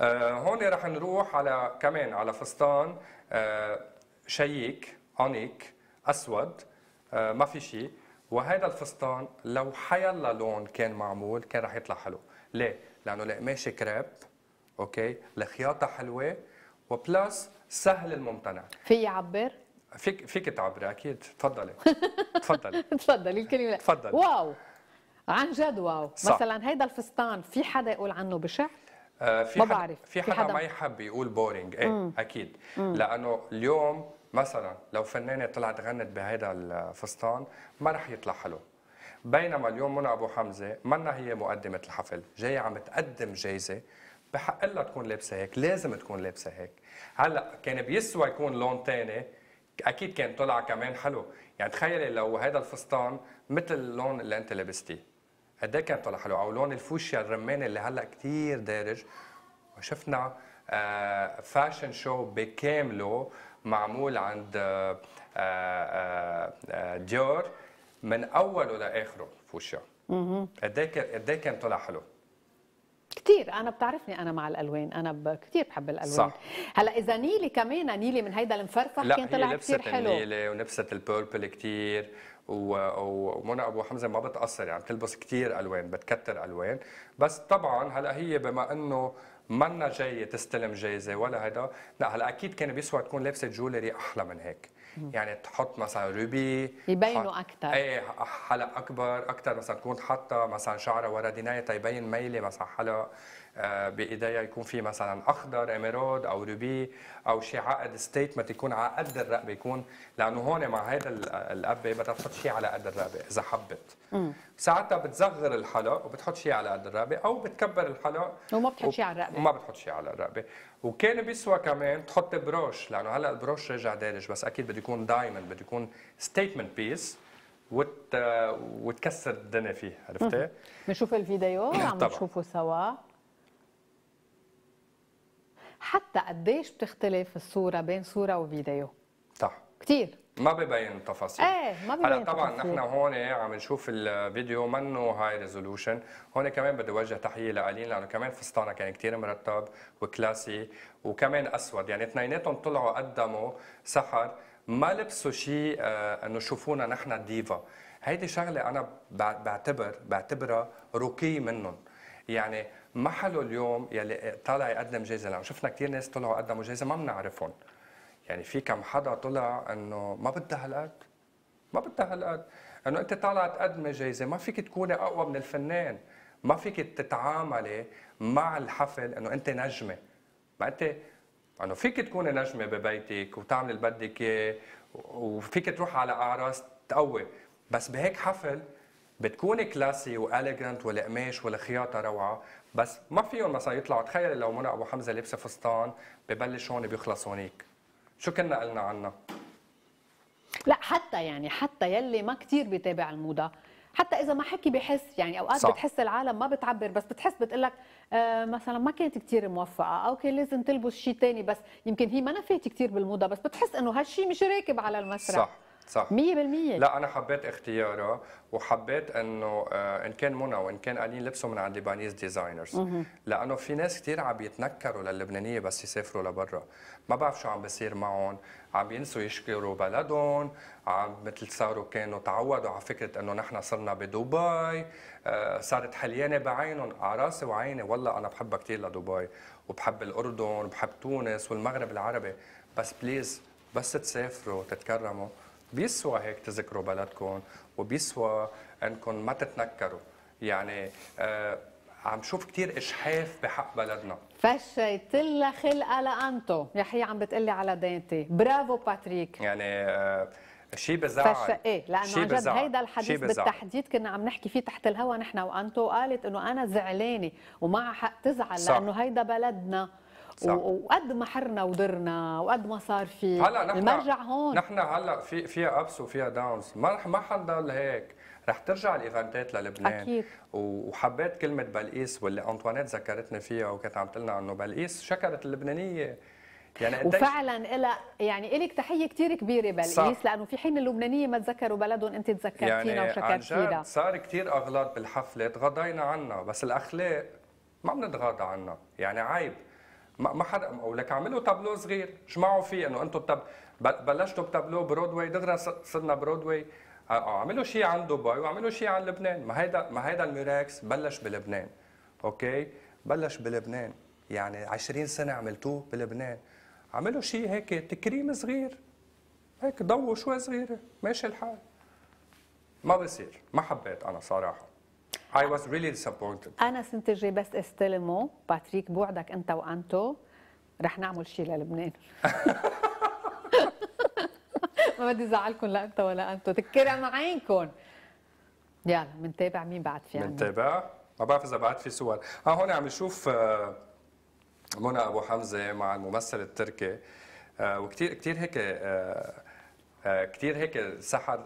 آه هون رح نروح على كمان على فستان آه شيك أنيك أسود. آه ما في شيء. وهذا الفستان لو حيلا لون كان معمول كان رح يطلع حلو. ليه؟ لأنه القماشه كريب أوكي؟ الخياطة حلوة. و plus سهل الممتنع. في يعبر؟ فيك فيك تعبري أكيد. تفضلي. [laughs] تفضلي. تفضلي الكلمة. تفضل. wow. عن جد wow. صح. مثلا هيدا الفستان في حدا يقول عنه بشع؟ آه، في ما حدا بعرف. في في حدا, حدا- ما يحب يقول boring إيه مم. أكيد. مم. لأنه اليوم مثلا لو فنانة طلعت غنت بهذا الفستان ما رح يطلع حلو. بينما اليوم منى أبو حمزة منا هي مقدمة الحفل جاية عم تقدم جايزة بحق لها تكون لابسة هيك لازم تكون لابسة هيك. هلأ كان بيسوى يكون لون ثاني أكيد كان طلع كمان حلو. يعني تخيلي لو هذا الفستان مثل اللون اللي أنت لبستيه قد إيه كان طلع حلو؟ أو لون الفوشيا الرماني اللي هلأ كثير دارج. وشفنا آه، fashion show بكامله معمول عند آه، آه، آه، ديور من أوله لاخره فوشيا. قد إيه كان قد إيه كان طلع حلو؟ كثير أنا بتعرفني أنا مع الألوان. أنا ب... كثير بحب الألوان. صح. هلأ إذا نيلي كمان نيلي من هيدا المفرفح لا كان طلع كثير حلو. النيلة ولبست ال purple و- ومنى أبو حمزة ما بتقصر يعني بتلبس كتير ألوان بتكتر ألوان. بس طبعا هلأ هي بما إنه منا جاية تستلم جايزة ولا هذا لا هلا أكيد كان بيسوى تكون لابسة jewelry أحلى من هيك. يعني تحط مثلا ruby يبينوا أكتر. إيه حلق أكبر أكثر مثلا تكون حاطة مثلا شعرها ورا دينيها تيبين ميلة مثلا حلق. بايديها يكون في مثلا أخضر émeraude أو ruby أو شيء عقد statement يكون على قد الرقبة يكون لأنه هون مع هذا ال- القبة بدها تحط شيء على قد الرقبة إذا حبت ساعتها بتصغر الحلق وبتحط شيء على قد الرقبة أو بتكبر الحلق وما بتحط شيء على الرقبة. وما بتحط شيء على الرقبة وكان بيسوى كمان تحط broche لأنه هلأ ال broche رجع دارج بس أكيد بده يكون diamond بده يكون statement piece وت... وتكسر الدنيا فيه عرفتي؟ بنشوف الفيديو عم. نشوفه سوا حتى قديش بتختلف الصورة بين صورة وفيديو؟ صح كثير ما ببين التفاصيل. إيه ما ببين هلا طبعا التفاصيل. نحن هون عم نشوف الفيديو منه high resolution هون كمان بدي اوجه تحية لالين لأنه كمان فستانها كان كثير مرتب و classy وكمان أسود. يعني اثنيناتهم طلعوا قدموا سحر. ما لبسوا شيء آه إنه شوفونا نحن ديفا. هيدي شغلة أنا بع- بعتبر بعتبرها رقي منهم. يعني ما حلو اليوم يلي طالع يقدم جائزه لأنه شفنا كثير ناس طلعوا قدموا جائزه ما بنعرفهم يعني في كم حدا طلع إنه ما بدها هالقد ما بدها هالقد. إنه أنت طالعه تقدمي جايزة ما فيك تكوني أقوى من الفنان ما فيك تتعاملي مع الحفل إنه أنت نجمة. ما أنت إنه فيك تكوني نجمة ببيتك وتعملي اللي بدك إياه وفيك تروح على أعراس تقوي. بس بهيك حفل بتكوني كلاسي واليجنت والقماش والخياطه روعة بس ما فيهم مثلا يطلعوا. تخيل لو منى أبو حمزة لابسة فستان ببلش هون بيخلص هونيك. شو كنا قلنا عنها؟ لا حتى يعني حتى يلي ما كثير بيتابع الموضة. حتى إذا ما حكي بحس يعني أوقات صح. بتحس العالم ما بتعبر بس بتحس بتقول لك آه مثلا ما كانت كثير موفقة. okay لازم تلبس شيء ثاني بس يمكن هي ما نفيت كثير بالموضة بس بتحس إنه هالشيء مش راكب على المسرح. صح. صح. 100% لا أنا حبيت اختيارها وحبيت إنه آه إن كان منى وإن كان ألين لبسوا من عند Lebanese designers لأنه في ناس كثير عم يتنكروا للبنانية بس يسافروا لبرا. ما بعرف شو عم بيصير معهم. عم ينسوا يشكروا بلدهم عم مثل صاروا كانوا تعودوا على فكرة إنه نحن صرنا بدبي. آه صارت حليانة بعينهم على راسي وعيني. والله أنا بحبها كثير لدبي وبحب الأردن وبحب تونس والمغرب العربي. بس please بس تسافروا تتكرموا. بيسوى هيك تذكروا بلدكم وبيسوى انكم ما تتنكروا. يعني آه عم شوف كثير إجحاف بحق بلدنا. فشيت لها خلقه لأنطو يحيى عم بتقلي على دينتي. برافو باتريك. يعني آه شيء بزعل. فش إيه لأنه عن جد هيدا الحديث بالتحديد كنا عم نحكي فيه تحت الهوا نحن وأنتو قالت إنه أنا زعلانة ومعها حق تزعل صح. لأنه هيدا بلدنا. صح. وقد ما حرنا ودرنا وقد ما صار في هلأ نحن المرجع هون. نحن هلأ في فيها ابس وفيها داونز ما ما حنضل هيك. رح ترجع الايفنتات للبنان. أكيد. وحبيت كلمة بلقيس واللي أنطوانيت ذكرتني فيها وكانت عم تقلنا إنه بلقيس شكرت اللبنانية. يعني وفعلا إلى يعني إلك تحية كثير كبيرة بلقيس لأنه في حين اللبنانية ما تذكروا بلدهم أنت تذكرتينا يعني وشكرت فينا صار كثير أغلاط بالحفلة تغاضينا عنها بس الأخلاق ما بنتغاضى عنها. يعني عيب. ما حدا ولك اعملوا تابلو صغير اجمعوا فيه انه أنتم تب... بلشتوا بتابلو برودواي دغري صرنا برودواي. اعملوا شيء عن دبي واعملوا شيء عن لبنان. ما هيدا ما هيدا ال Murex بلش بلبنان. okay؟ بلش بلبنان. يعني 20 سنة عملتوه بلبنان. عملوا شيء هيك تكريم صغير. هيك ضووا شوي صغيرة. ماشي الحال. ما بصير. ما حبيت أنا صراحة. I was really disappointed. أنا سنة الجاي بس استلمه. باتريك بوعدك أنت وأنطو رح نعمل شيء للبنان. [laughs] ما بدي زعلكم لا أنت ولا أنطو. تكرم عينكم يلا بنتابع مين بعد في عندنا بنتابع ما بعرف إذا بعد في صور ها هون عم نشوف آه، منى أبو حمزة مع الممثل التركي. آه، وكثير كثير هيك آه، كثير هيك سحر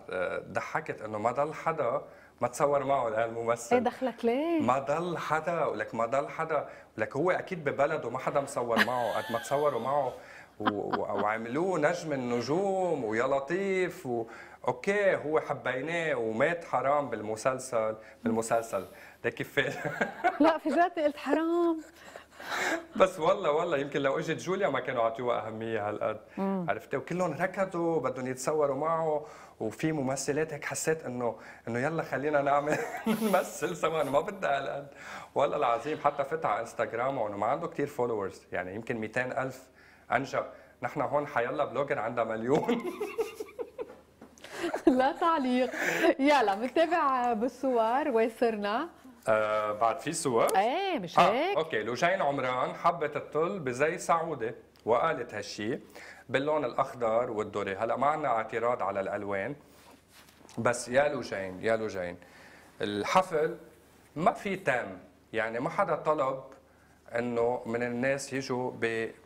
ضحكت إنه ما ضل حدا ما تصور معه الممثل. إيه دخلك ليه؟ ما ضل حدا ولك ما ضل حدا. ولك هو أكيد ببلده ما حدا مصور معه. قد ما تصوروا معه وعملوه نجم النجوم ويا لطيف و... okay هو حبيناه ومات حرام بالمسلسل بالمسلسل. ده كيف لا فجأتني قلت حرام. بس والله والله يمكن لو إجت جوليا ما كانوا عطيوها أهمية هالقد. عرفتي؟ وكلهم ركضوا بدهم يتصوروا معه. وفي ممثلات هيك حسيت إنه إنه يلا خلينا نعمل [laughs] نمثل سوا. ما بدي هالقد. والله العظيم حتى فتح على إنستغرام وانه ما عنده كثير followers يعني يمكن 200 ألف انجا نحن هون حيلا blogger عندها مليون. [laughs] لا تعليق. يلا بنتابع بالصور. وين صرنا؟ آه بعد في صور إيه مش آه هيك okay لوجين عمران حبت الطل بزي سعودي وقالت هالشيء باللون الاخضر وال doré هلا ما عندنا اعتراض على الالوان بس يا لوجين يا لوجين الحفل ما في thème يعني ما حدا طلب انه من الناس يجوا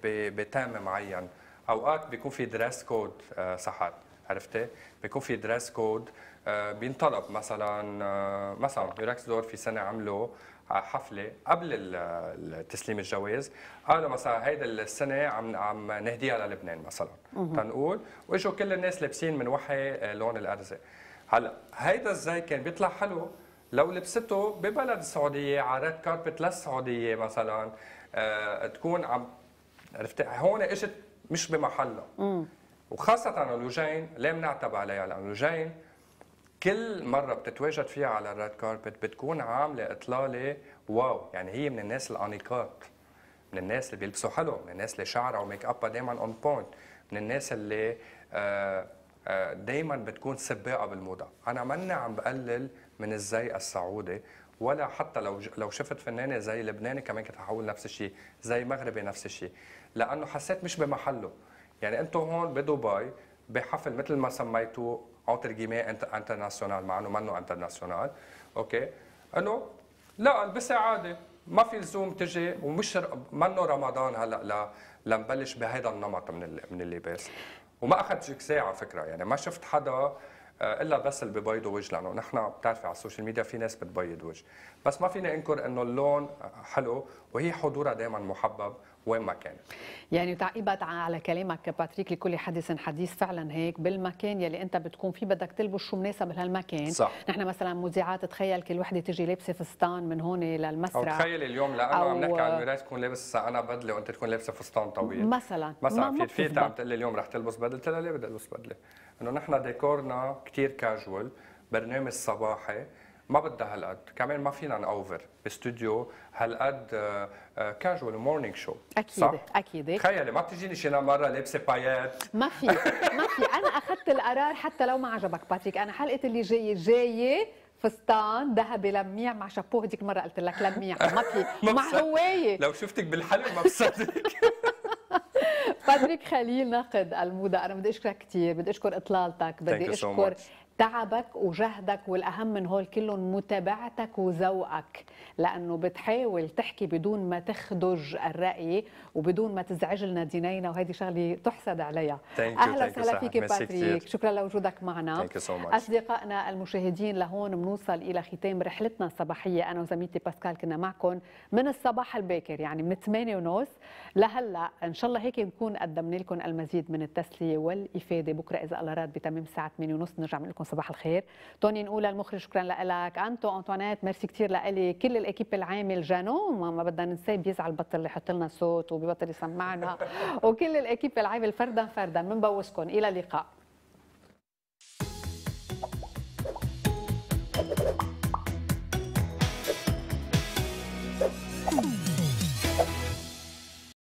ب thème معين اوقات بيكون في dress code آه صحت عرفتي بيكون في dress code آه بينطلب مثلا آه مثلا Murex D'or في سنة عملوا حفلة قبل تسليم الجوايز قالوا مثلا هيدا السنة عم عم نهديها للبنان مثلا. تنقول وإجوا كل الناس لابسين من وحي آه، لون الارزه هلأ هيدا الزي كان بيطلع حلو؟ لو لبسته ببلد السعودية على red carpet للسعودية مثلا آه تكون عم عرفت؟ هون إجت مش بمحلها وخاصة لوجين ليه بنعتب عليها؟ لأنه لوجين كل مرة بتتواجد فيها على ال red carpet بتكون عاملة إطلالة wow. يعني هي من الناس الأنيقات من الناس اللي بيلبسوا حلو من الناس اللي شعرها وميك ابها دائما on point من الناس اللي آه دائما بتكون سباقة بالموضة. أنا ماني عم بقلل من الزي السعودي ولا حتى لو لو شفت فنانة زي لبناني كمان كنت حقول نفس الشيء زي مغربي نفس الشيء لأنه حسيت مش بمحله. يعني أنتم هون بدبي بحفل مثل ما سميتوه اونتر جيمي international مع إنه منه international okay. إنه لا البسها عادي ما في لزوم تجي ومش منه رمضان هلأ لا لنبلش بهذا النمط من من اللباس وما اخذت ساعة فكرة. يعني ما شفت حدا آه، إلا بس اللي ببيضوا وجه لأنه نحن بتعرفي على ال social media في ناس بتبيض وجه. بس ما فيني إنكر إنه اللون حلو. وهي حضورها دائما محبب. وين ما كان. يعني تعقيبا على كلامك باتريك لكل حدث حديث فعلا هيك بالمكان يلي أنت بتكون فيه بدك تلبس شو مناسب لهالمكان. صح. نحن مثلا مذيعات تخيل كل وحدة تجي لابسة فستان من هون للمسرح. أو تخيل اليوم لأنه عم نحكي عن ال Murex تكون لابس أنا بدلة وأنت تكون لابسة فستان طويل. مثلا. مثلا في في عم تقول لي اليوم رح تلبس بدلة؟ قلت لها ليه بدي ألبس بدلة؟ إنه نحن ديكورنا كثير كاجوال برنامج صباحي ما بدها هالقد. كمان ما فينا ن over باستوديو هالقد casual morning show أكيد صح؟ أكيد تخيلي ما بتجيني شي مره لابسة paillettes ما في ما في. أنا أخذت القرار حتى لو ما عجبك باتريك. أنا حلقة اللي جاية جاية فستان ذهبي لميع مع شابوه هذيك المره قلت لك لميع. ما في. [laughs] مع هواية. لو شفتك بالحلم ما بصدق. [laughs] باتريك خليل ناقد الموضة. أنا بدي أشكرك كثير بدي أشكر إطلالتك. بدي أشكر تعبك وجهدك والأهم من هول كلهم متابعتك وذوقك لأنه بتحاول تحكي بدون ما تخدج الرأي وبدون ما تزعج لنا دينينا وهذه شغلة تحسد عليها. أهلا وسهلا فيك باتريك. شكرا لوجودك معنا. So أصدقائنا المشاهدين لهون بنوصل إلى ختام رحلتنا الصباحية. أنا وزميلتي باسكال كنا معكم من الصباح الباكر يعني من 8 ونص. لهلا إن شاء الله هيك نكون قدمنا لكم المزيد من التسلية والإفادة. بكرة إذا الله راد بتمام الساعة 8 ونص نرجع لكم صباح الخير. توني نقول المخرج شكرا لك أنتو أنطوانيت ميرسي كثير لك كل الإكيب العامل جانو ما بدنا ننساه بيزعل بطل اللي يحط لنا صوت وبيبطل يسمعنا. [laughs] وكل الإكيب العامل فردا فردا. بنبوسكم إلى اللقاء.